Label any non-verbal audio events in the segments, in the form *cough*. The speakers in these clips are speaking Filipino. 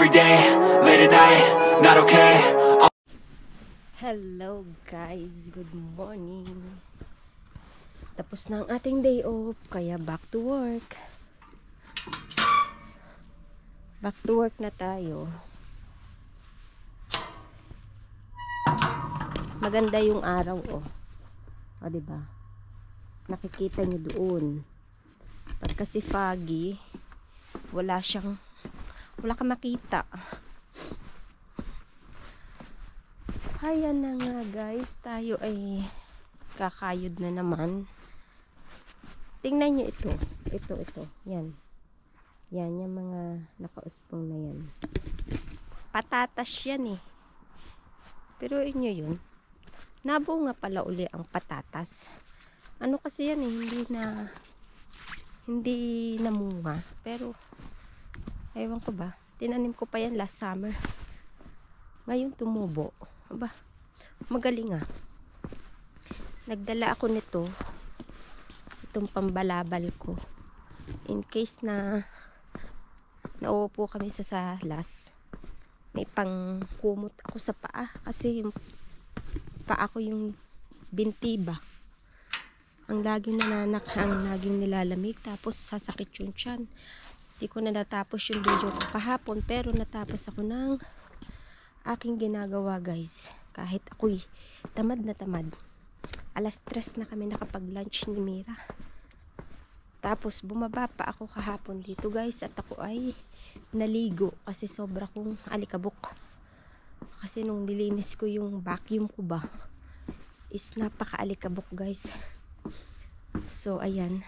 every day, late at night, not okay. Hello guys, good morning. Tapos na ang ating day off, kaya back to work. Back to work na tayo. Maganda yung araw oh. O, di ba? Nakikita nyo doon. Pag kasi foggy, wala siyang wala ka makita. Ayan na nga guys, tayo ay kakayod na naman. Tingnan nyo ito. Ito, ito. Yan. Yan, yung mga nakauspong na yan. Patatas yan eh. Pero inyo yun. Nabunga pala uli ang patatas. Ano kasi yan eh, hindi na hindi namunga. Pero, ewan ko ba, tinanim ko pa yan last summer. Ngayon tumubo. Aba, magaling ah. Nagdala ako nito. Itong pambalabal ko. In case na nauupo kami sa salas. May pang kumot ako sa paa. Kasi yung paa ko yung bintiba. Ang laging nananak, ang laging nilalamig. Tapos sasakit yung tiyan. Hindi ko na natapos yung video ko kahapon. Pero natapos ako ng aking ginagawa guys. Kahit ako'y tamad na tamad. Alas tres na kami nakapag lunch ni Mira. Tapos bumaba pa ako kahapon dito guys at ako ay naligo kasi sobra kong alikabok. Kasi nung nilinis ko yung vacuum ko ba is napaka alikabok guys. So ayan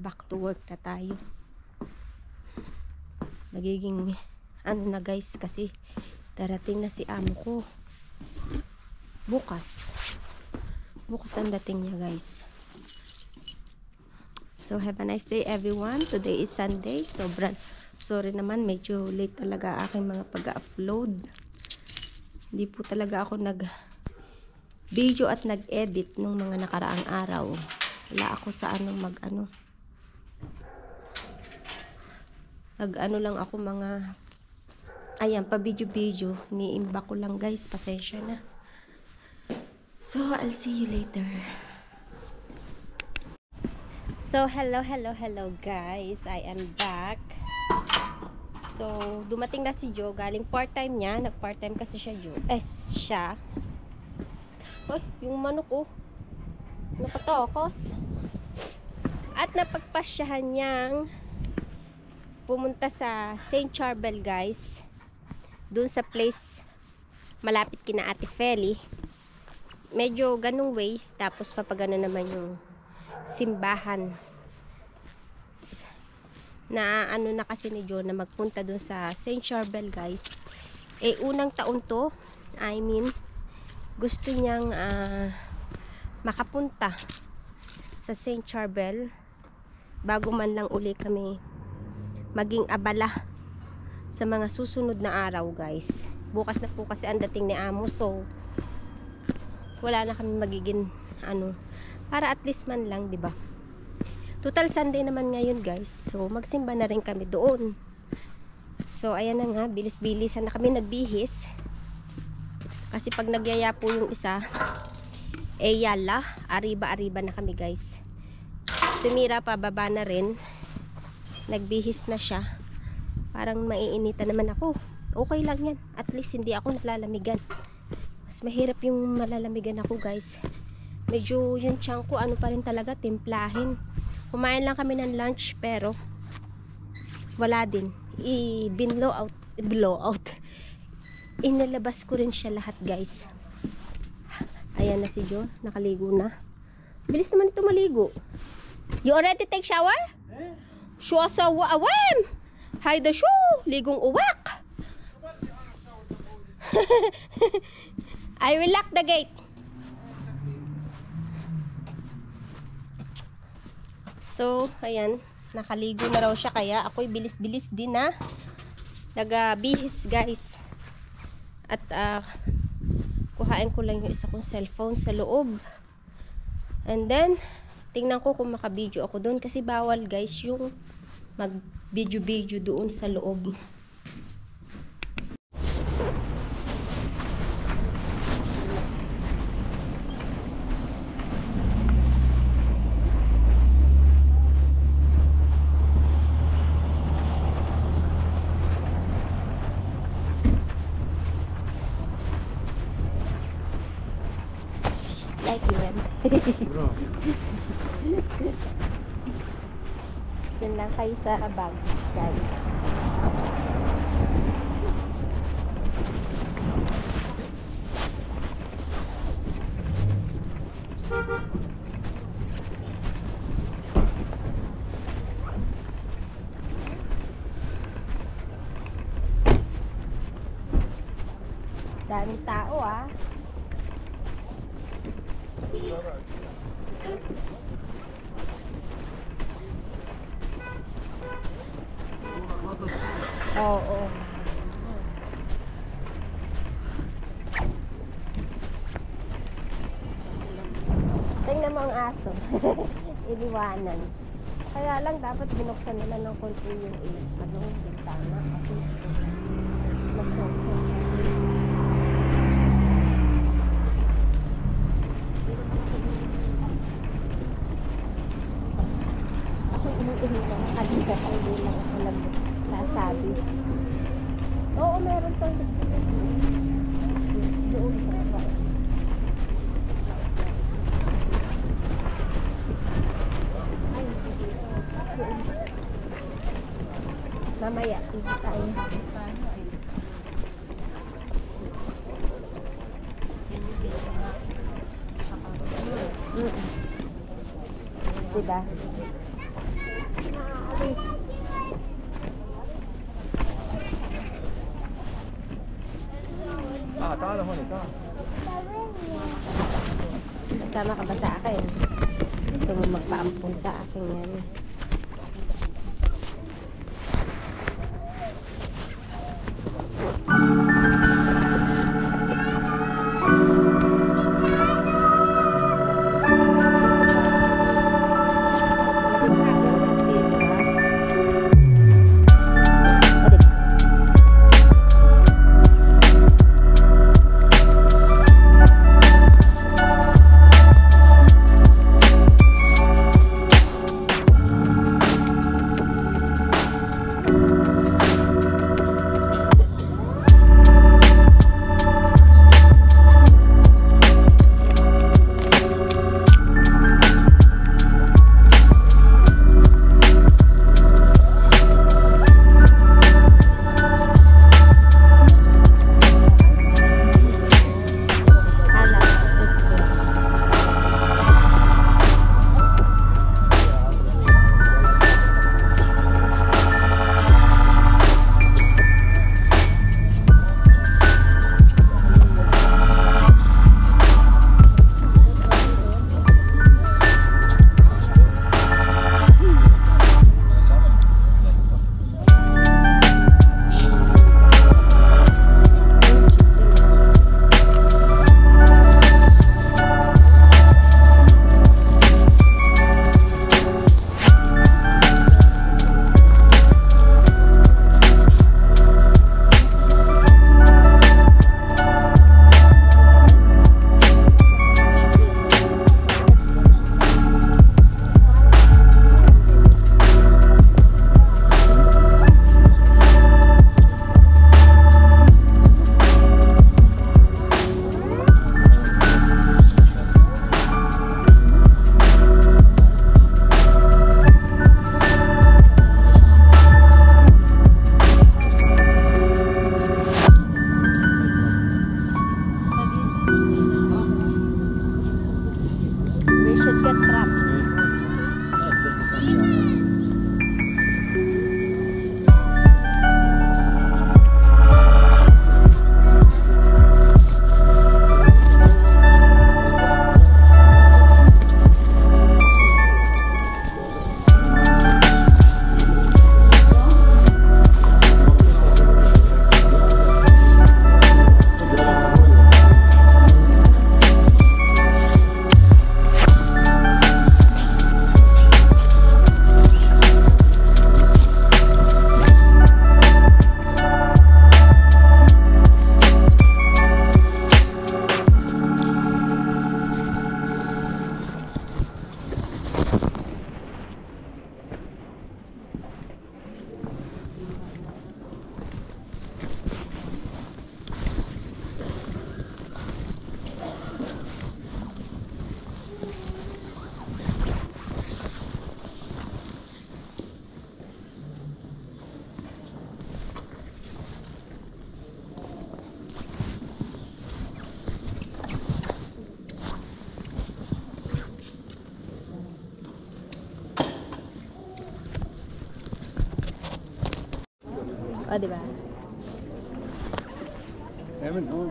back to work na tayo. Nagiging ano na guys kasi darating na si amo ko. Bukas. Bukas ang dating niya guys. So have a nice day everyone. Today is Sunday. Sobrang sorry naman medyo late talaga aking mga pag-upload. Hindi po talaga ako nag video at nag-edit nung mga nakaraang araw. Wala ako sa anong mag ano nag ano lang ako mga Ayan, pa video-video. Niimba ko lang guys. Pasensya na. So, I'll see you later. So, hello, hello, hello guys. I am back. So, dumating na si Joe. Galing part-time niya. Nag-part-time kasi siya, Joe. Eh, siya. Uy, yung manok oh. Nakatokos. At napagpasyahan niyang pumunta sa St. Charbel guys dun sa place malapit kina Ate Feli medyo ganung way tapos papagano naman yung simbahan na ano na kasi ni John na magpunta dun sa St. Charbel guys eh unang taon to I mean gusto niyang uh, makapunta sa St. Charbel bago man lang uli kami maging abala sa mga susunod na araw guys. Bukas na po kasi ang dating ni Amo so wala na kami magiging ano para at least man lang ba? Diba? total Sunday naman ngayon guys. So magsimba na rin kami doon. So ayan na nga bilis-bilisan na kami nagbihis. Kasi pag nagyaya po yung isa eh yala ariba-ariba na kami guys. Sumira pa baba na rin nagbihis na siya. Parang maiinitan naman ako. Okay lang yan. At least hindi ako nalalamigan. Mas mahirap yung malalamigan ako guys. Medyo yung tiyan ko ano pa rin talaga timplahin. Kumain lang kami ng lunch pero wala din. I-binlow out blow out. *laughs* Inilabas ko rin siya lahat guys. Ayan na si Jo nakaligo na. Bilis naman ito maligo. You already take shower? Eh? Shua sa wa awem! Hay the shoe, ligong uwak. *laughs* I will lock the gate. So, ayan, nakaligo na raw siya kaya ako'y bilis-bilis din na nagabihis guys. At uh, kuhain ko lang yung isa kong cellphone sa loob. And then, tingnan ko kung makabideo ako doon kasi bawal guys yung mag-video-video doon sa loob. Like yun. Yun lang kayo sa bag, guys. Daming tao ah. Oo. Tingnan mo ang aso. Iniwanan. Kaya lang dapat binuksan nila ng konti yung eh, ano, bintana kasi nagsusunod. Ako iniihi lang kanina lang ako nagsasabi. Oo, meron to. Doon sa baba. Ay, hindi. Doon. Mamaya, hindi tayo. Mm. Diba? Nakaalis. Ah, tala ho nito. Kasama ka ba sa akin? Gusto mo magpaampun sa akin yan. O, di ba? Även om.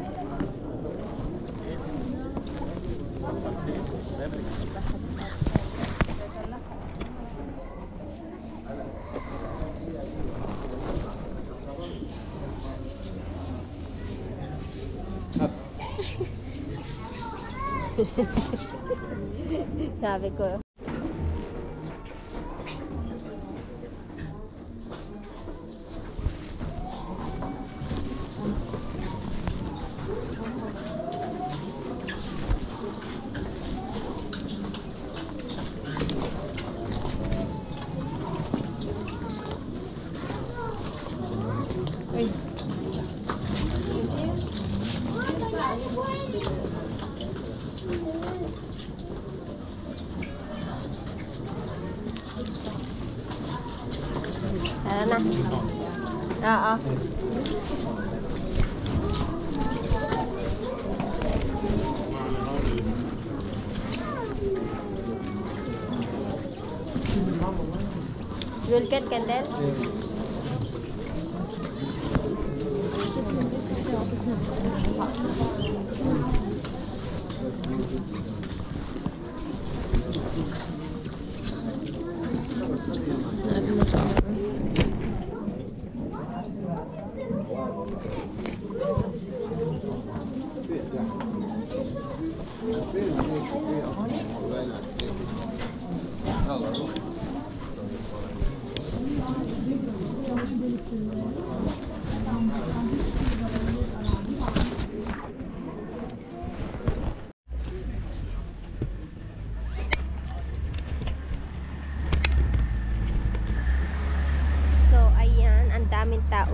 Sabi ko. Ah. Oo. You will get candle? So,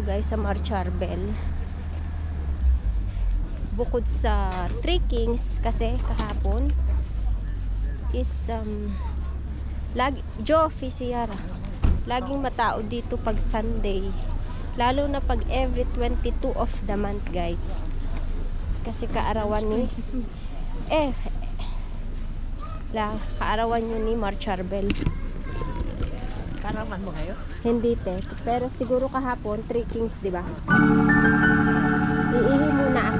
guys sa Marcharbel. Bukod sa Three Kings kasi kahapon is um lag Joffy si Yara. Laging matao dito pag Sunday. Lalo na pag every 22 of the month, guys. Kasi kaarawan ni eh la kaarawan yun ni Marcharbel. Karaman mo ngayon? Hindi te. Pero siguro kahapon, Three Kings, di ba? Iihi muna ako.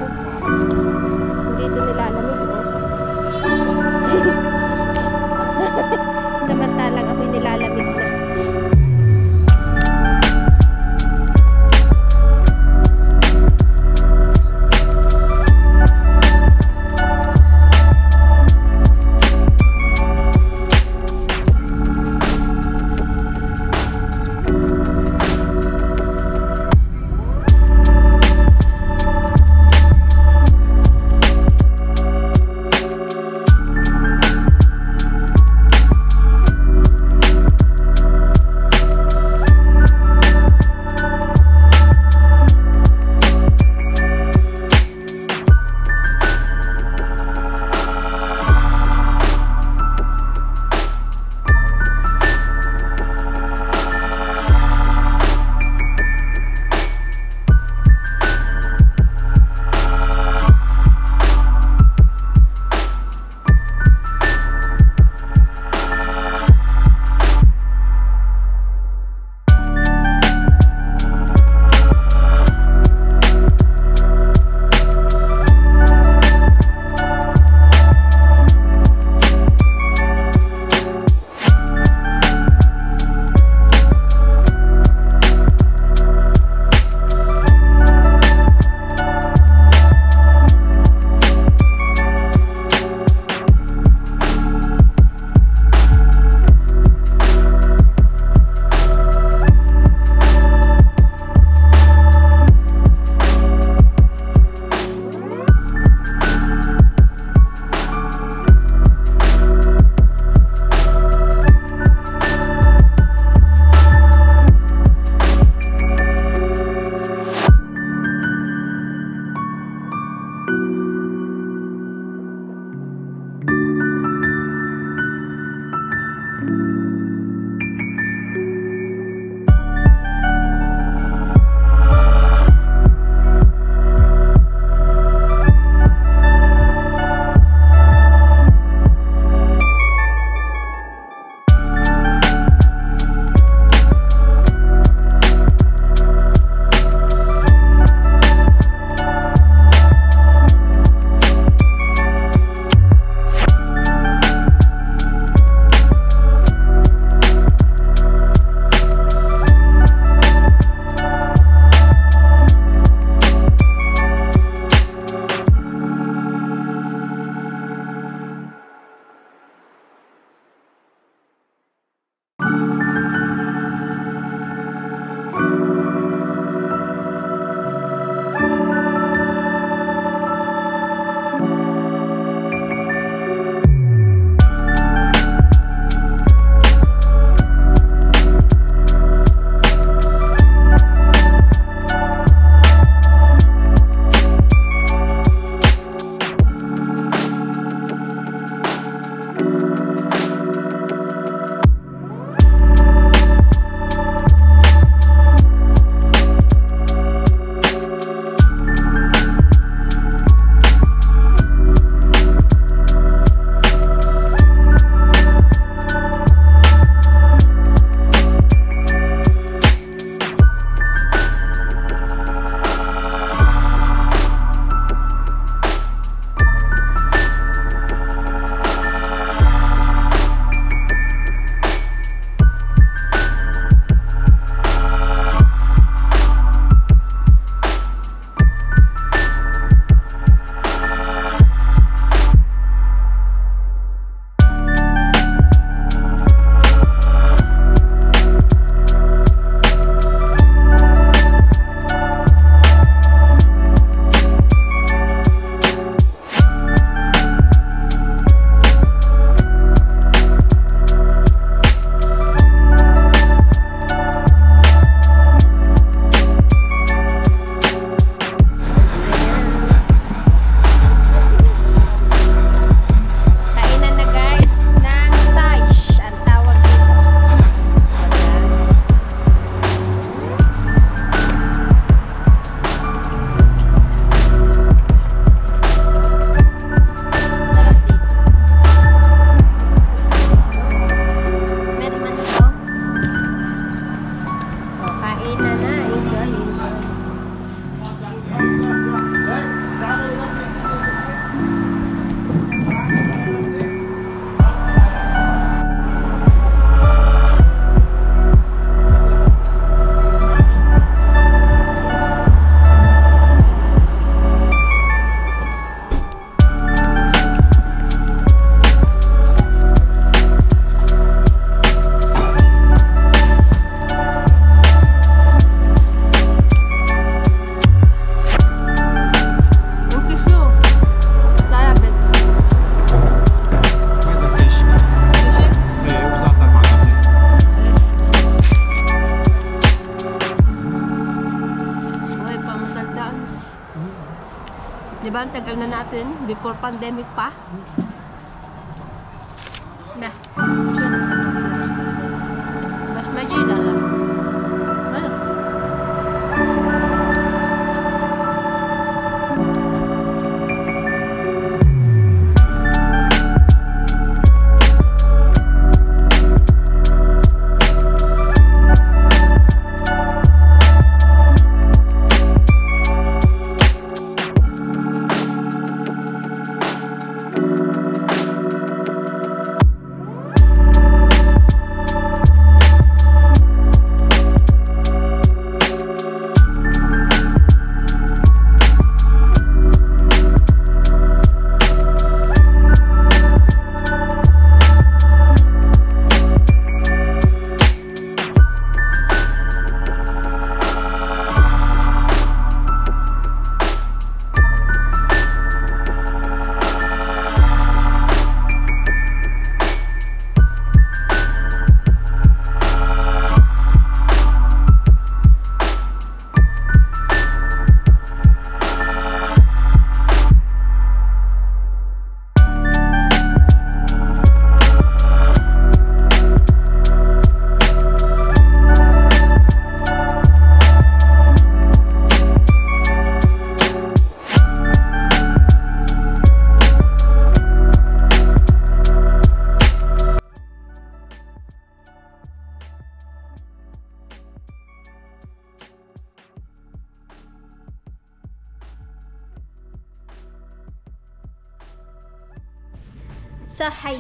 Ba? Ang tagal na natin. Before pandemic pa.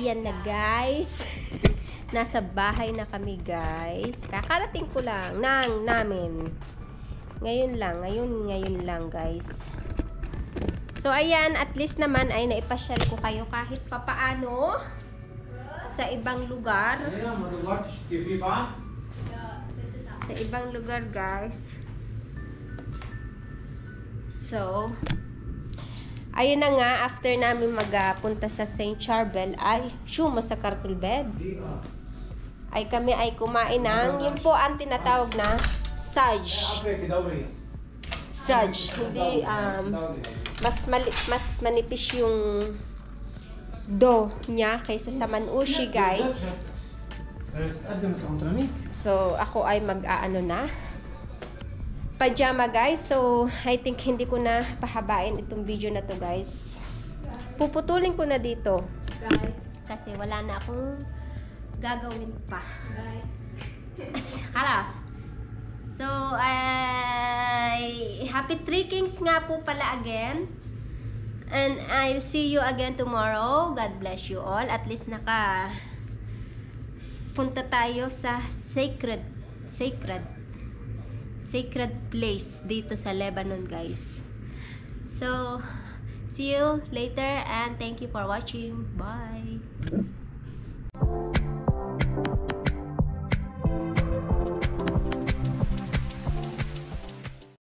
So, hayan na guys. *laughs* Nasa bahay na kami guys. Kakarating ko lang nang namin. Ngayon lang, ngayon, ngayon lang guys. So, ayan, at least naman ay naipasyal ko kayo kahit papaano sa ibang lugar. Sa ibang lugar guys. So, ayun na nga, after namin magpunta sa St. Charbel, ay, shuma sa Kartulbed, ay kami ay kumain ng, yun po ang tinatawag na saj. Saj. Hindi, um, mas, mali, mas manipis yung dough niya kaysa sa manushi, guys. So, ako ay mag-aano na. Pajama, guys. So, I think hindi ko na pahabain itong video na to, guys. Puputulin ko na dito. Guys, Kasi wala na akong gagawin pa. guys. Kalas. So, ay happy three kings nga po pala again. And I'll see you again tomorrow. God bless you all. At least naka punta tayo sa sacred sacred sacred place dito sa Lebanon, guys. So, see you later and thank you for watching. Bye.